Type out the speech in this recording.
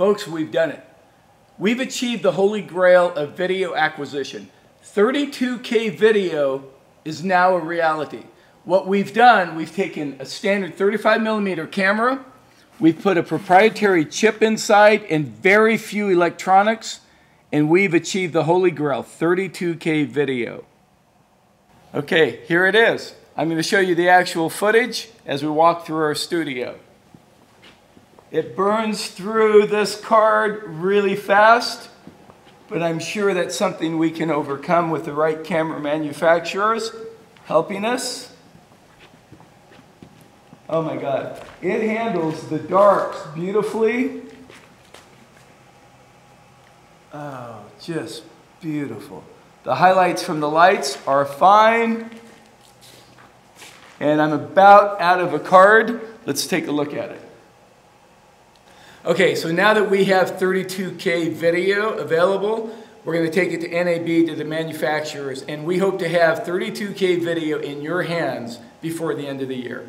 Folks, we've done it. We've achieved the holy grail of video acquisition. 32K video is now a reality. What we've done, we've taken a standard 35 millimeter camera, we've put a proprietary chip inside and very few electronics, and we've achieved the holy grail 32K video. Okay, here it is. I'm going to show you the actual footage as we walk through our studio. It burns through this card really fast, but I'm sure that's something we can overcome with the right camera manufacturers helping us. Oh my God. It handles the darks beautifully. Oh, just beautiful. The highlights from the lights are fine. And I'm about out of a card. Let's take a look at it. Okay, so now that we have 32K video available, we're going to take it to NAB to the manufacturers, and we hope to have 32K video in your hands before the end of the year.